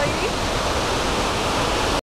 lady.